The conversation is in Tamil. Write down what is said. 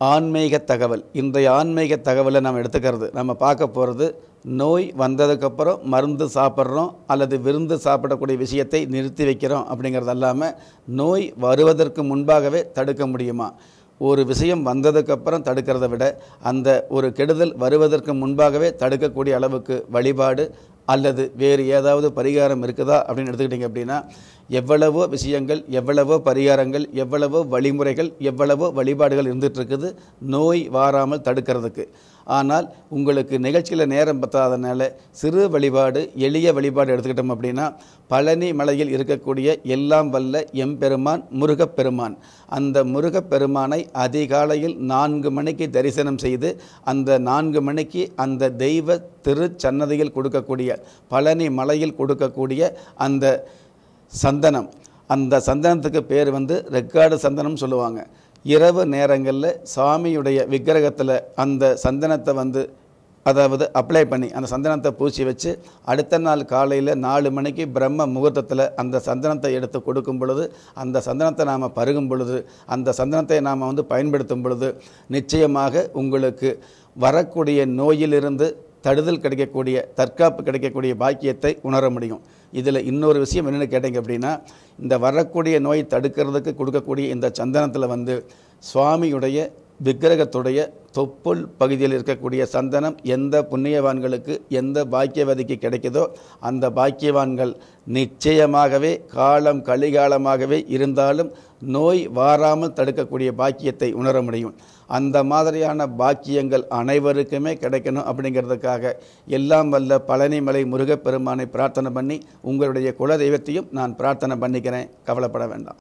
ஆன்மீக தகவல். இன்றைய ஆன்மீக தகவலை நம்ம எடுத்துக்கிறது. நம்ம பார்க்க போகிறது நோய் வந்ததுக்கப்புறம் மருந்து சாப்பிட்றோம் அல்லது விருந்து சாப்பிடக்கூடிய விஷயத்தை நிறுத்தி வைக்கிறோம் அப்படிங்கிறது அல்லாமல் நோய் வருவதற்கு முன்பாகவே தடுக்க முடியுமா? ஒரு விஷயம் வந்ததுக்கப்புறம் தடுக்கிறத விட அந்த ஒரு கெடுதல் வருவதற்கு முன்பாகவே தடுக்கக்கூடிய அளவுக்கு வழிபாடு அல்லது வேறு ஏதாவது பரிகாரம் இருக்குதா அப்படின்னு எடுத்துக்கிட்டிங்க அப்படின்னா எவ்வளவோ விஷயங்கள் எவ்வளவோ பரிகாரங்கள் எவ்வளவோ வழிமுறைகள் எவ்வளவோ வழிபாடுகள் இருந்துகிட்டு இருக்குது நோய் வாராமல் தடுக்கிறதுக்கு. ஆனால் உங்களுக்கு நிகழ்ச்சியில் நேரம் பத்தாதனால சிறு வழிபாடு எளிய வழிபாடு எடுத்துக்கிட்டோம் அப்படின்னா பழனி மலையில் இருக்கக்கூடிய எல்லாம் வல்ல எம்பெருமான் முருகப்பெருமான். அந்த முருகப்பெருமானை அதிகாலையில் நான்கு மணிக்கு தரிசனம் செய்து அந்த நான்கு மணிக்கு அந்த தெய்வ திருச்சன்னதியில் கொடுக்கக்கூடிய பழனி மலையில் கொடுக்கக்கூடிய அந்த சந்தனம். அந்த சந்தனத்துக்கு பேர் வந்து ரெக்கார்டு சந்தனம் சொல்லுவாங்க. இரவு நேரங்களில் சாமியுடைய விக்கிரகத்தில் அந்த சந்தனத்தை வந்து அதாவது அப்ளை பண்ணி அந்த சந்தனத்தை பூசி வச்சு அடுத்த நாள் காலையில் நாலு மணிக்கு பிரம்ம முகூர்த்தத்தில் அந்த சந்தனத்தை எடுத்து கொடுக்கும் பொழுது அந்த சந்தனத்தை நாம் பருகும் பொழுது அந்த சந்தனத்தை நாம் வந்து பயன்படுத்தும் பொழுது நிச்சயமாக உங்களுக்கு வரக்கூடிய நோயிலிருந்து தடுதல் கிடைக்கக்கூடிய தற்காப்பு கிடைக்கக்கூடிய பாக்கியத்தை உணர முடியும். இதில் இன்னொரு விஷயம் என்னென்னு கேட்டிங்க அப்படின்னா இந்த வரக்கூடிய நோய் தடுக்கிறதுக்கு கொடுக்கக்கூடிய இந்த சந்தனத்தில் வந்து சுவாமியுடைய விக்கிரகத்துடைய தொப்புள் பகுதியில் இருக்கக்கூடிய சந்தனம் எந்த புண்ணியவான்களுக்கு எந்த பாக்கியவதிக்கு கிடைக்குதோ அந்த பாக்கியவான்கள் நிச்சயமாகவே காலம் கலிகாலமாகவே இருந்தாலும் நோய் வாராமல் தடுக்கக்கூடிய பாக்கியத்தை உணர முடியும். அந்த மாதிரியான பாக்கியங்கள் அனைவருக்குமே கிடைக்கணும் அப்படிங்கிறதுக்காக எல்லாம் வல்ல பழனிமலை முருகப்பெருமானை பிரார்த்தனை பண்ணி உங்களுடைய குலதெய்வத்தையும் நான் பிரார்த்தனை பண்ணிக்கிறேன். கவலைப்பட வேண்டாம்.